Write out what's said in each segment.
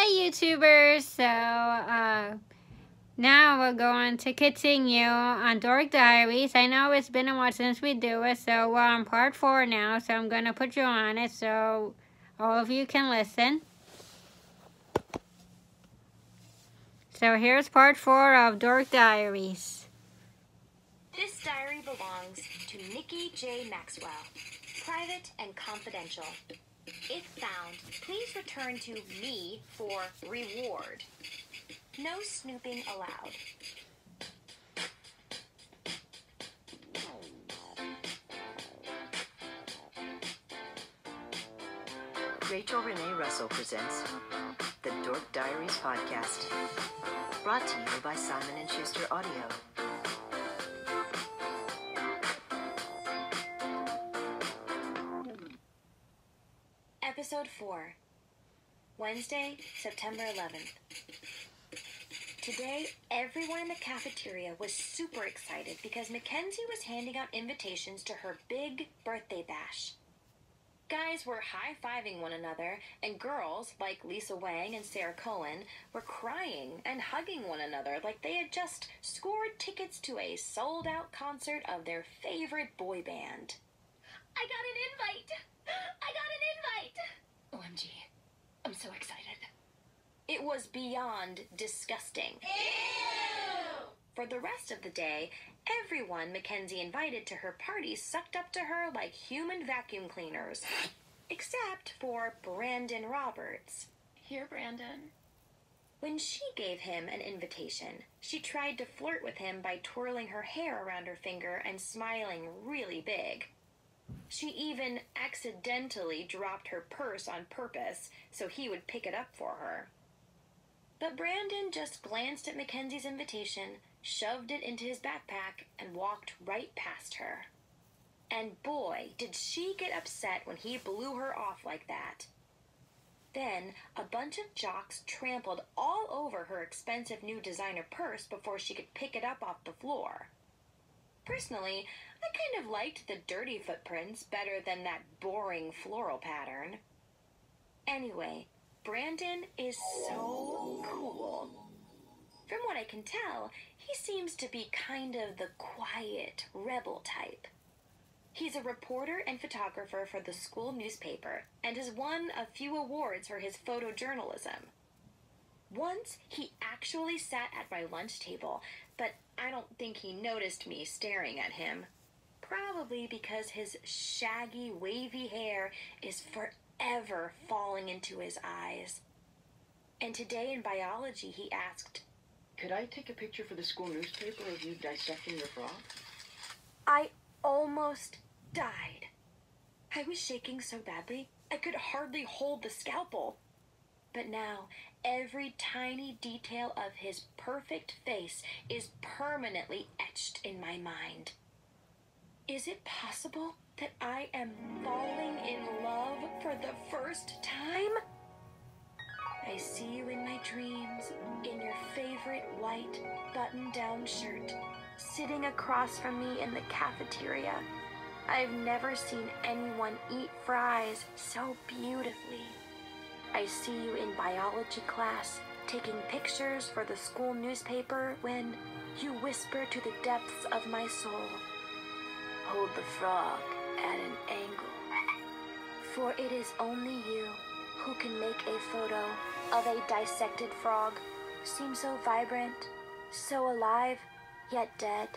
Hey YouTubers, so uh, now we're going to continue on Dork Diaries. I know it's been a while since we do it, so we're on part four now, so I'm going to put you on it so all of you can listen. So here's part four of Dork Diaries. This diary belongs to Nikki J. Maxwell, private and confidential. If found, please return to me for reward. No snooping allowed. Rachel Renee Russell presents the Dork Diaries podcast, brought to you by Simon & Schuster Audio. Episode 4 Wednesday, September 11th. Today, everyone in the cafeteria was super excited because Mackenzie was handing out invitations to her big birthday bash. Guys were high fiving one another, and girls, like Lisa Wang and Sarah Cohen, were crying and hugging one another like they had just scored tickets to a sold out concert of their favorite boy band. I got an invite! I got an invite! OMG. I'm so excited. It was beyond disgusting. Ew! For the rest of the day, everyone Mackenzie invited to her party sucked up to her like human vacuum cleaners. Except for Brandon Roberts. Here, Brandon. When she gave him an invitation, she tried to flirt with him by twirling her hair around her finger and smiling really big. She even accidentally dropped her purse on purpose so he would pick it up for her. But Brandon just glanced at Mackenzie's invitation, shoved it into his backpack, and walked right past her. And boy, did she get upset when he blew her off like that. Then a bunch of jocks trampled all over her expensive new designer purse before she could pick it up off the floor. Personally, I kind of liked the dirty footprints better than that boring floral pattern. Anyway, Brandon is so cool. From what I can tell, he seems to be kind of the quiet, rebel type. He's a reporter and photographer for the school newspaper and has won a few awards for his photojournalism. Once he actually sat at my lunch table, but I don't think he noticed me staring at him. Probably because his shaggy, wavy hair is forever falling into his eyes. And today in biology, he asked, Could I take a picture for the school newspaper of you dissecting your frog? I almost died. I was shaking so badly, I could hardly hold the scalpel. But now, every tiny detail of his perfect face is permanently etched in my mind. Is it possible that I am falling in love for the first time? I see you in my dreams, in your favorite white button down shirt, sitting across from me in the cafeteria. I've never seen anyone eat fries so beautifully. I see you in biology class, taking pictures for the school newspaper when you whisper to the depths of my soul, Hold the frog at an angle. For it is only you who can make a photo of a dissected frog seem so vibrant, so alive, yet dead.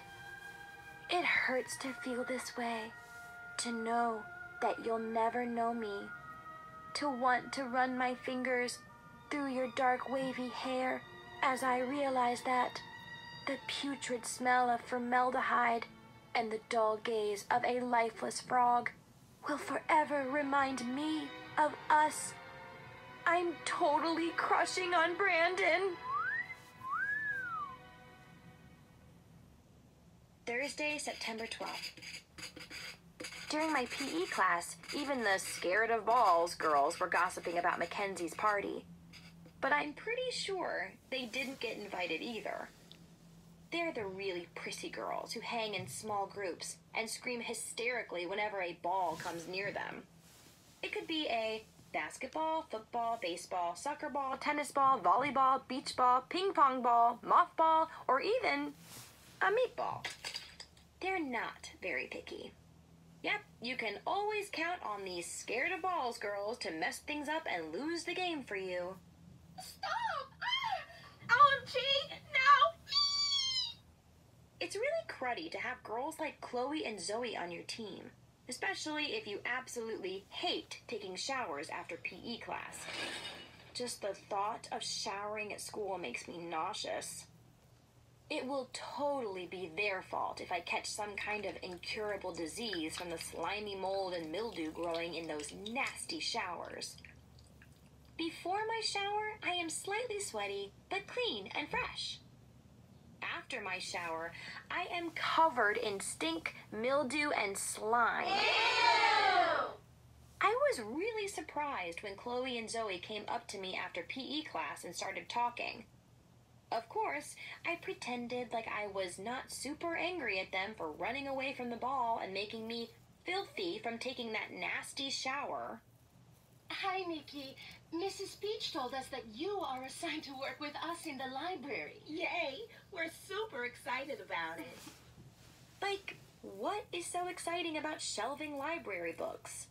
It hurts to feel this way, to know that you'll never know me, to want to run my fingers through your dark wavy hair as I realize that the putrid smell of formaldehyde and the dull gaze of a lifeless frog will forever remind me of us. I'm totally crushing on Brandon. Thursday, September 12th. During my PE class, even the scared of balls girls were gossiping about Mackenzie's party. But I'm pretty sure they didn't get invited either. They're the really prissy girls who hang in small groups and scream hysterically whenever a ball comes near them. It could be a basketball, football, baseball, soccer ball, tennis ball, volleyball, beach ball, ping pong ball, moth ball, or even a meatball. They're not very picky. Yep, you can always count on these scared of balls girls to mess things up and lose the game for you. Stop! Ah! OMG! No! It's really cruddy to have girls like Chloe and Zoey on your team, especially if you absolutely hate taking showers after PE class. Just the thought of showering at school makes me nauseous. It will totally be their fault if I catch some kind of incurable disease from the slimy mold and mildew growing in those nasty showers. Before my shower, I am slightly sweaty, but clean and fresh. After my shower, I am covered in stink, mildew, and slime. I was really surprised when Chloe and Zoey came up to me after PE class and started talking. Of course, I pretended like I was not super angry at them for running away from the ball and making me filthy from taking that nasty shower. Hi, Nikki. Mrs. Peach told us that you are assigned to work with us in the library. Yay! We're super excited about it. Like, what is so exciting about shelving library books?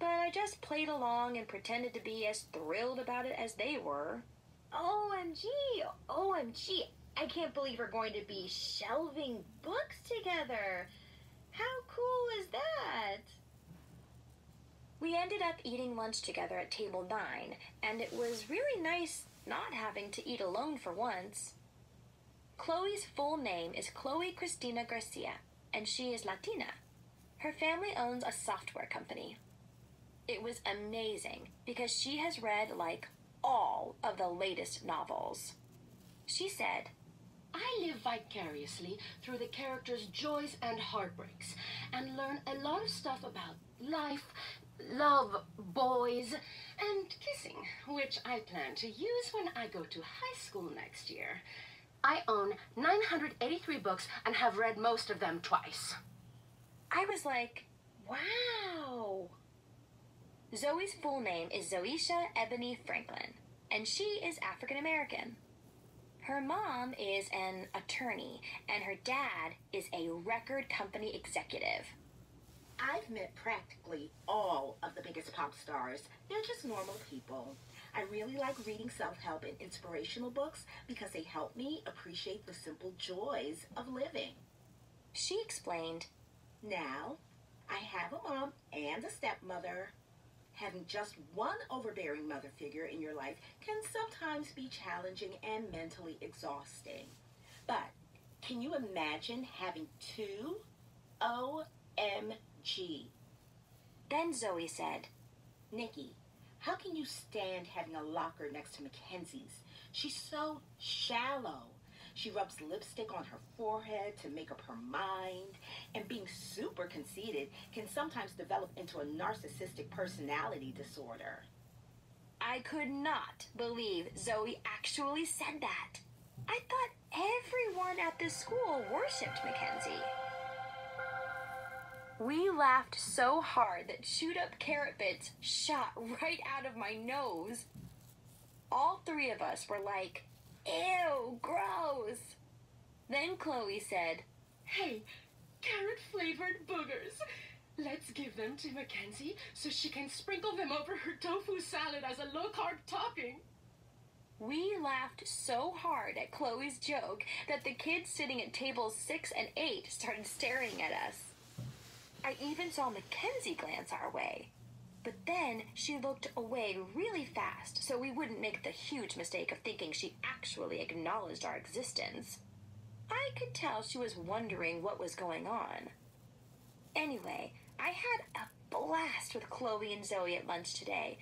But I just played along and pretended to be as thrilled about it as they were. OMG! OMG! I can't believe we're going to be shelving books together. How cool is that? We ended up eating lunch together at table nine, and it was really nice not having to eat alone for once. Chloe's full name is Chloe Cristina Garcia, and she is Latina. Her family owns a software company. It was amazing because she has read like all of the latest novels. She said, I live vicariously through the characters' joys and heartbreaks and learn a lot of stuff about life, love, boys, and kissing, which I plan to use when I go to high school next year. I own 983 books and have read most of them twice. I was like, wow. Zoey's full name is Zoeysha Ebony Franklin, and she is African American. Her mom is an attorney, and her dad is a record company executive. I've met practically all of the biggest pop stars. They're just normal people. I really like reading self help and inspirational books because they help me appreciate the simple joys of living. She explained, Now, I have a mom and a stepmother. Having just one overbearing mother figure in your life can sometimes be challenging and mentally exhausting. But can you imagine having two? OMG. Then Zoey said, Nikki, how can you stand having a locker next to Mackenzie's? She's so shallow. She rubs lipstick on her forehead to make up her mind, and being super conceited can sometimes develop into a narcissistic personality disorder. I could not believe Zoey actually said that. I thought everyone at the school worshipped Mackenzie. We laughed so hard that chewed up carrot bits shot right out of my nose. All three of us were like, ew, gross. Then Chloe said, Hey, carrot flavored boogers. Let's give them to Mackenzie so she can sprinkle them over her tofu salad as a low carb topping. We laughed so hard at Chloe's joke that the kids sitting at tables six and eight started staring at us. I even saw Mackenzie glance our way. But then she looked away really fast so we wouldn't make the huge mistake of thinking she actually acknowledged our existence. I could tell she was wondering what was going on. Anyway, I had a blast with Chloe and Zoey at lunch today,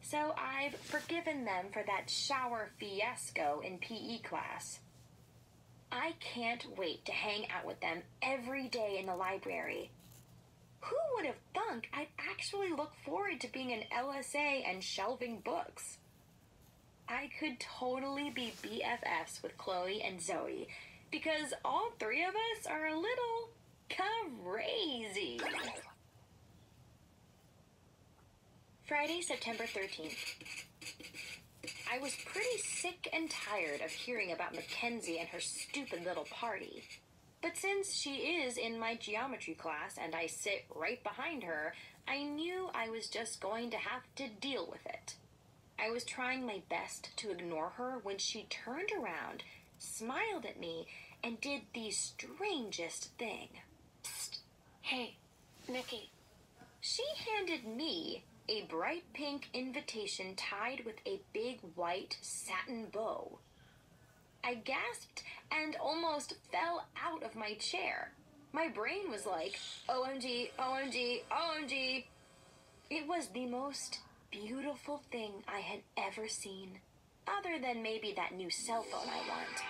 so I've forgiven them for that shower fiasco in PE class. I can't wait to hang out with them every day in the library. Who would have thunk I'd actually look forward to being an LSA and shelving books? I could totally be BFFs with Chloe and Zoey because all three of us are a little crazy. Friday, September 13th. I was pretty sick and tired of hearing about Mackenzie and her stupid little party. But since she is in my geometry class and I sit right behind her, I knew I was just going to have to deal with it. I was trying my best to ignore her when she turned around, smiled at me, and did the strangest thing. Psst. Hey, Nikki. She handed me a bright pink invitation tied with a big white satin bow. I gasped and almost fell out of my chair. My brain was like, OMG, OMG, OMG. It was the most beautiful thing I had ever seen, other than maybe that new cell phone I want.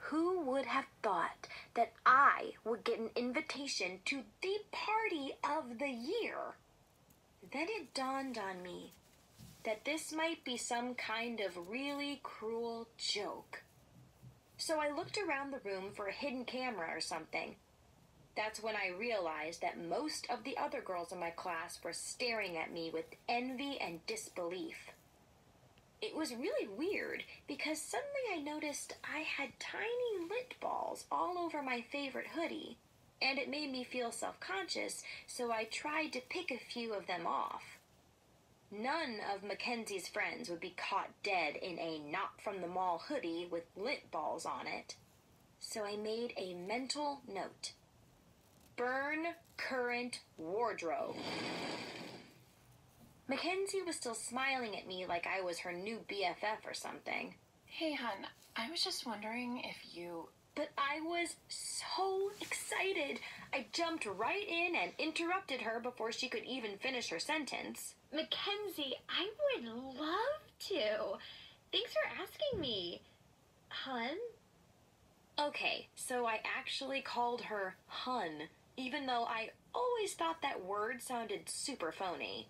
Who would have thought that I would get an invitation to the party of the year? Then it dawned on me that this might be some kind of really cruel joke. So I looked around the room for a hidden camera or something. That's when I realized that most of the other girls in my class were staring at me with envy and disbelief. It was really weird because suddenly I noticed I had tiny lint balls all over my favorite hoodie, and it made me feel self conscious, so I tried to pick a few of them off. None of Mackenzie's friends would be caught dead in a not from the mall hoodie with lint balls on it. So I made a mental note burn current wardrobe. Mackenzie was still smiling at me like I was her new BFF or something. Hey, hun, I was just wondering if you. But I was so excited. I jumped right in and interrupted her before she could even finish her sentence. Mackenzie, I would love to. Thanks for asking me. Hun? Okay, so I actually called her Hun, even though I always thought that word sounded super phony.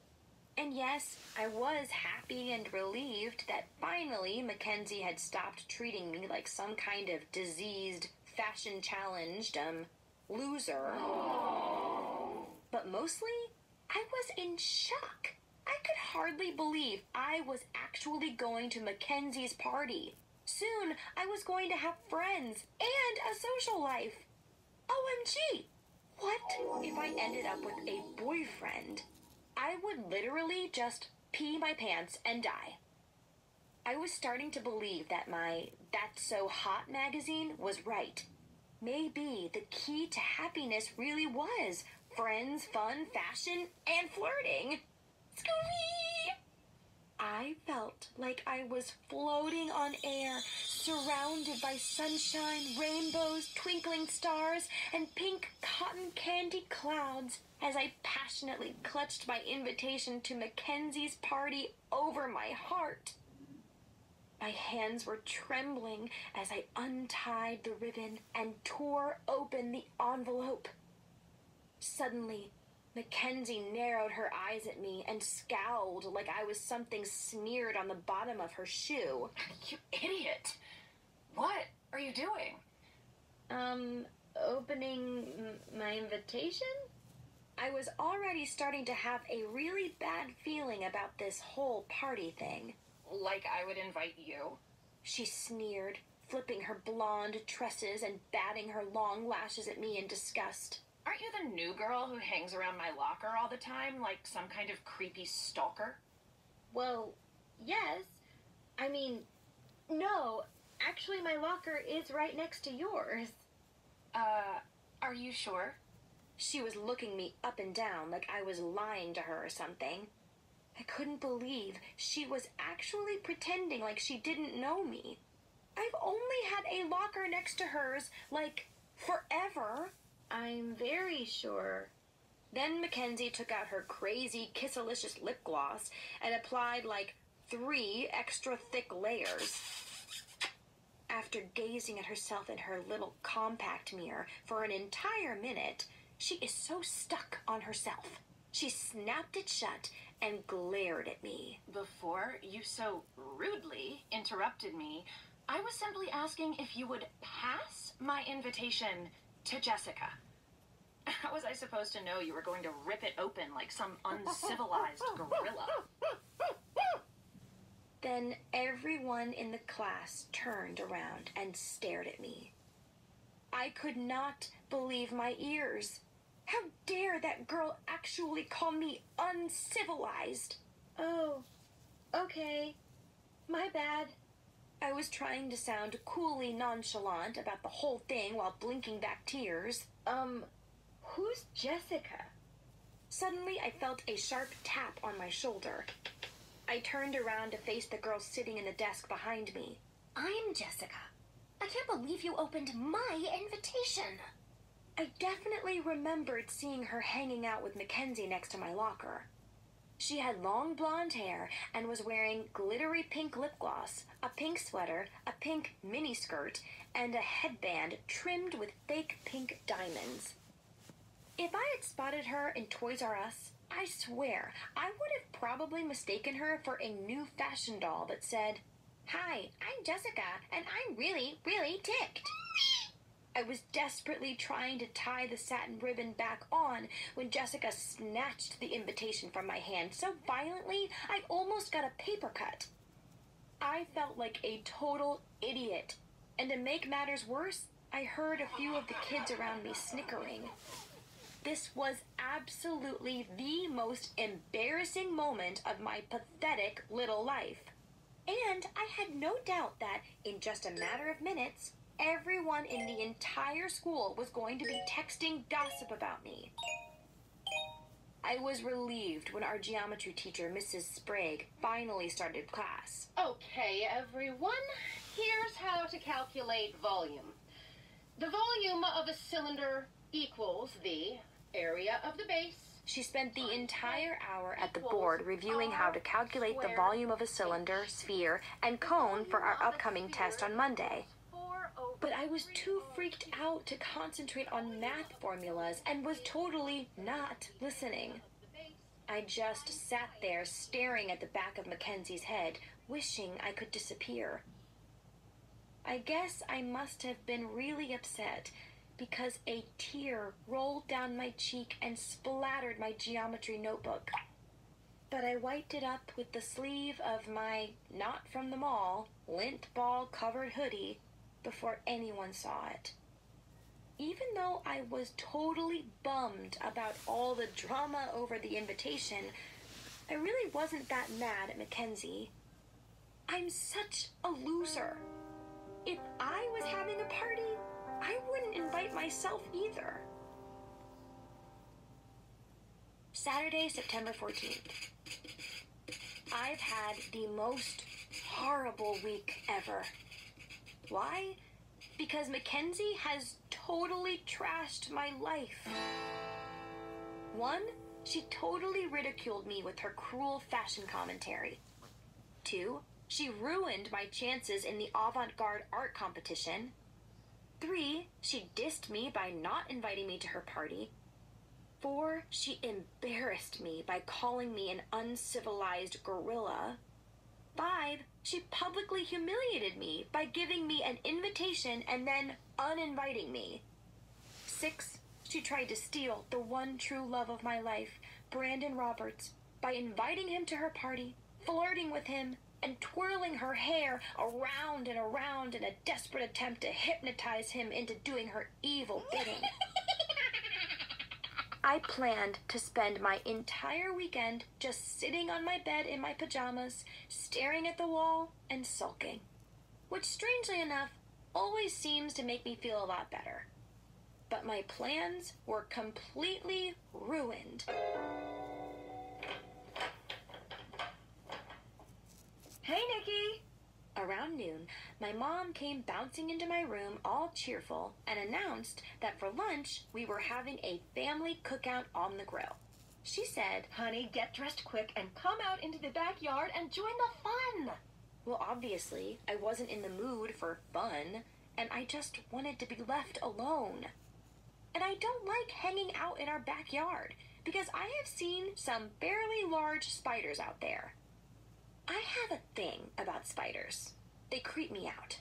And yes, I was happy and relieved that finally Mackenzie had stopped treating me like some kind of diseased, fashion challenged, um, loser. But mostly, I was in shock. I could hardly believe I was actually going to Mackenzie's party. Soon, I was going to have friends and a social life. OMG! What if I ended up with a boyfriend? I would literally just pee my pants and die. I was starting to believe that my That's So Hot magazine was right. Maybe the key to happiness really was friends, fun, fashion, and flirting. Scooby! I felt like I was floating on air, surrounded by sunshine, rainbows, twinkling stars, and pink cotton candy clouds as I passionately clutched my invitation to Mackenzie's party over my heart. My hands were trembling as I untied the ribbon and tore open the envelope. Suddenly, Mackenzie narrowed her eyes at me and scowled like I was something smeared on the bottom of her shoe. You idiot! What are you doing? Um, opening m- my invitation? I was already starting to have a really bad feeling about this whole party thing. Like I would invite you? She sneered, flipping her blonde tresses and batting her long lashes at me in disgust. Aren't you the new girl who hangs around my locker all the time like some kind of creepy stalker? Well, yes. I mean, no. Actually, my locker is right next to yours. Uh, are you sure? She was looking me up and down like I was lying to her or something. I couldn't believe she was actually pretending like she didn't know me. I've only had a locker next to hers, like, forever. I'm very sure. Then Mackenzie took out her crazy kissalicious lip gloss and applied like three extra thick layers. After gazing at herself in her little compact mirror for an entire minute, she is so stuck on herself. She snapped it shut and glared at me. Before you so rudely interrupted me, I was simply asking if you would pass my invitation to Jessica. How was I supposed to know you were going to rip it open like some uncivilized gorilla? Then everyone in the class turned around and stared at me. I could not believe my ears. How dare that girl actually call me uncivilized? Oh, okay. My bad. I was trying to sound coolly nonchalant about the whole thing while blinking back tears. Um, who's Jessica? Suddenly, I felt a sharp tap on my shoulder. I turned around to face the girl sitting in the desk behind me. I'm Jessica. I can't believe you opened my invitation. I definitely remembered seeing her hanging out with Mackenzie next to my locker. She had long blonde hair and was wearing glittery pink lip gloss, a pink sweater, a pink miniskirt, and a headband trimmed with fake pink diamonds. If I had spotted her in Toys R Us, I swear I would have probably mistaken her for a new fashion doll that said, Hi, I'm Jessica, and I'm really, really ticked. I was desperately trying to tie the satin ribbon back on when Jessica snatched the invitation from my hand so violently I almost got a paper cut. I felt like a total idiot, and to make matters worse, I heard a few of the kids around me snickering. This was absolutely the most embarrassing moment of my pathetic little life. And I had no doubt that, in just a matter of minutes, everyone in the entire school was going to be texting gossip about me. I was relieved when our geometry teacher, Mrs. Sprague, finally started class. Okay, everyone, here's how to calculate volume. The volume of a cylinder equals the area of the base. She spent the entire hour at the board reviewing how to calculate the volume of a cylinder, sphere, and cone for our upcoming test on Monday. I was too freaked out to concentrate on math formulas and was totally not listening. I just sat there staring at the back of Mackenzie's head, wishing I could disappear. I guess I must have been really upset because a tear rolled down my cheek and splattered my geometry notebook. But I wiped it up with the sleeve of my not from the mall lint ball covered hoodie before anyone saw it. Even though I was totally bummed about all the drama over the invitation, I really wasn't that mad at Mackenzie. I'm such a loser. If I was having a party, I wouldn't invite myself either. Saturday, September 14th. I've had the most horrible week ever. Why? Because Mackenzie has totally trashed my life. One, she totally ridiculed me with her cruel fashion commentary. Two, she ruined my chances in the avant garde art competition. Three, she dissed me by not inviting me to her party. Four, she embarrassed me by calling me an uncivilized gorilla. Five, she publicly humiliated me by giving me an invitation and then uninviting me. Six, she tried to steal the one true love of my life, Brandon Roberts, by inviting him to her party, flirting with him, and twirling her hair around and around in a desperate attempt to hypnotize him into doing her evil bidding. I planned to spend my entire weekend just sitting on my bed in my pajamas, staring at the wall and sulking. Which, strangely enough, always seems to make me feel a lot better. But my plans were completely ruined. Hey! Around noon, my mom came bouncing into my room all cheerful and announced that for lunch we were having a family cookout on the grill. She said, Honey, get dressed quick and come out into the backyard and join the fun. Well, obviously, I wasn't in the mood for fun, and I just wanted to be left alone. And I don't like hanging out in our backyard because I have seen some fairly large spiders out there. I have a thing about spiders. They creep me out.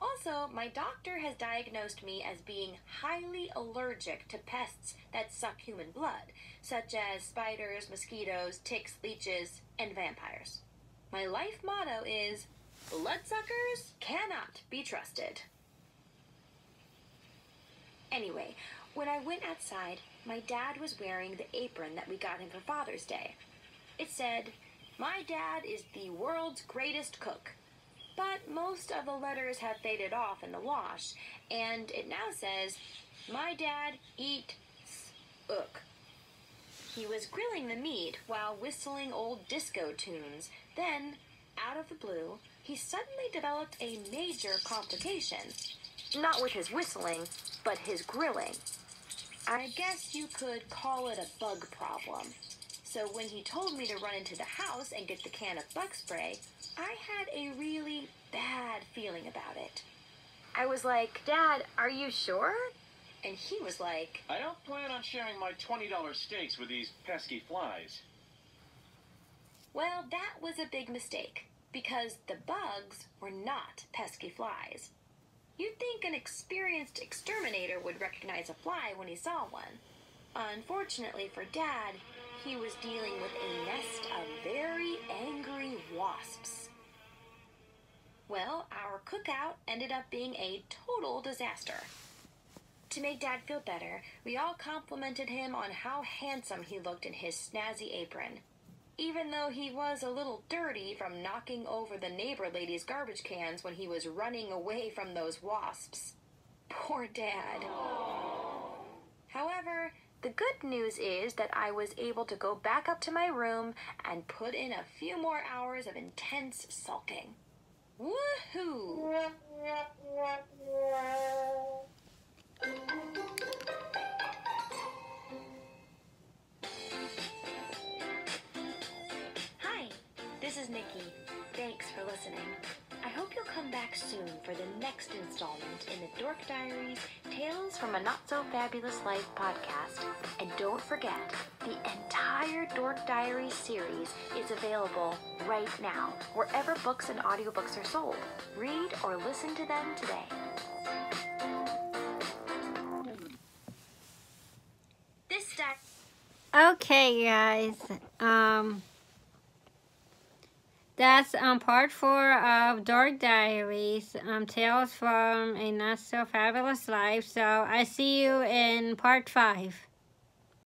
Also, my doctor has diagnosed me as being highly allergic to pests that suck human blood, such as spiders, mosquitoes, ticks, leeches, and vampires. My life motto is bloodsuckers cannot be trusted. Anyway, when I went outside, my dad was wearing the apron that we got him for Father's Day. It said, My dad is the world's greatest cook. But most of the letters have faded off in the wash, and it now says, My dad eats ook. He was grilling the meat while whistling old disco tunes. Then, out of the blue, he suddenly developed a major complication. Not with his whistling, but his grilling. I guess you could call it a bug problem. So when he told me to run into the house and get the can of bug spray, I had a really bad feeling about it. I was like, Dad, are you sure? And he was like, I don't plan on sharing my $20 steaks with these pesky flies. Well, that was a big mistake because the bugs were not pesky flies. You'd think an experienced exterminator would recognize a fly when he saw one. Unfortunately for Dad, he was dealing with a nest of very angry wasps. Well, our cookout ended up being a total disaster. To make Dad feel better, we all complimented him on how handsome he looked in his snazzy apron. Even though he was a little dirty from knocking over the neighbor lady's garbage cans when he was running away from those wasps. Poor Dad. However, the good news is that I was able to go back up to my room and put in a few more hours of intense sulking. Woohoo! Hi, this is Nikki. Thanks for listening. Come back soon for the next installment in the Dork Diaries Tales from a Not So Fabulous Life podcast. And don't forget, the entire Dork Diaries series is available right now, wherever books and audiobooks are sold. Read or listen to them today. This. Okay, guys. Um, that's um part four of Dork Diaries. Um, tales from a not so fabulous life. So I see you in part five.